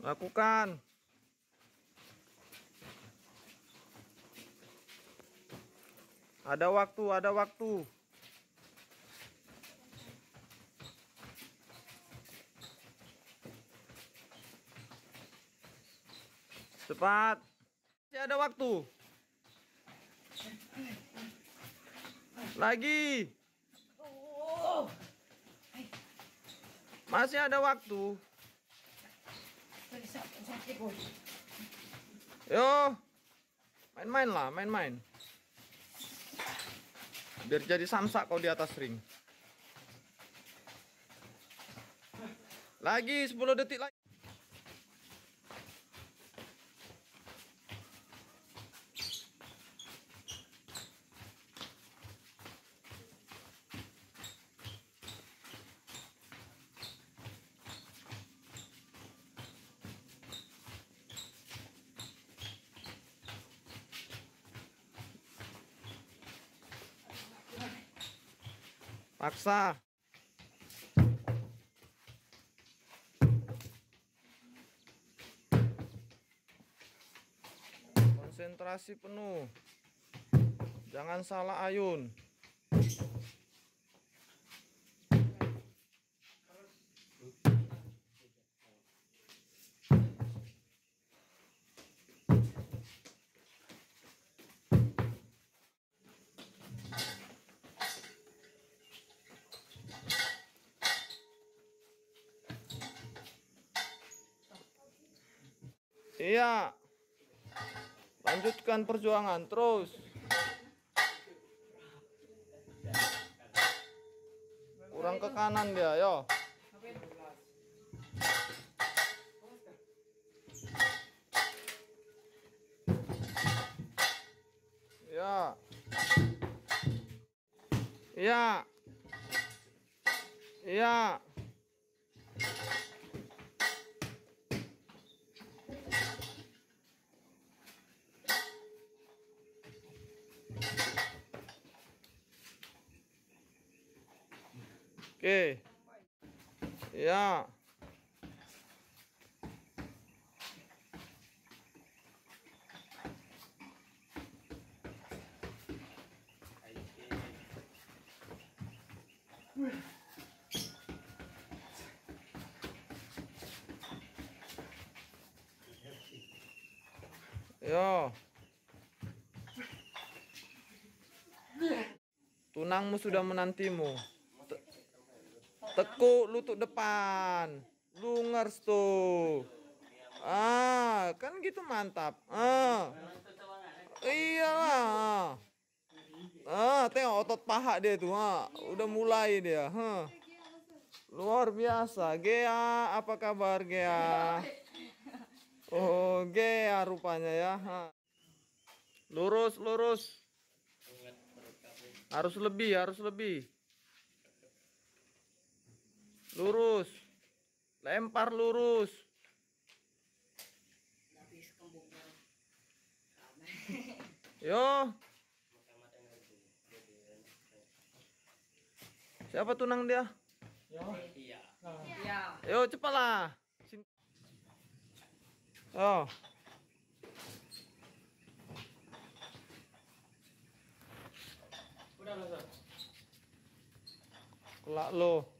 Lakukan. Ada waktu, ada waktu. Cepat. Masih ada waktu. Lagi. Masih ada waktu. Yo. Main-main lah, main-main. Biar jadi samsak kau di atas ring. Lagi 10 detik lagi. Paksa. Konsentrasi penuh. Jangan salah ayun. Iya. Lanjutkan perjuangan terus. Kurang ke kanan dia, yo. Ya. Iya. Iya. Oke. Ya. Yo. Tunangmu sudah menantimu. Te- Tekuk lutut depan. Lungers tuh. Ah, kan gitu mantap. Ah. Iyalah. Ah, tengok otot paha dia tuh. Ah, udah mulai dia. Huh. Luar biasa. Gea, apa kabar Gea? Oh, Gea rupanya ya. Ha. Lurus, lurus. Harus lebih, harus lebih. Lurus. Lempar lurus. Yo. Siapa tunang dia? Yo, cepatlah. Sin- Oh. Kelak lo.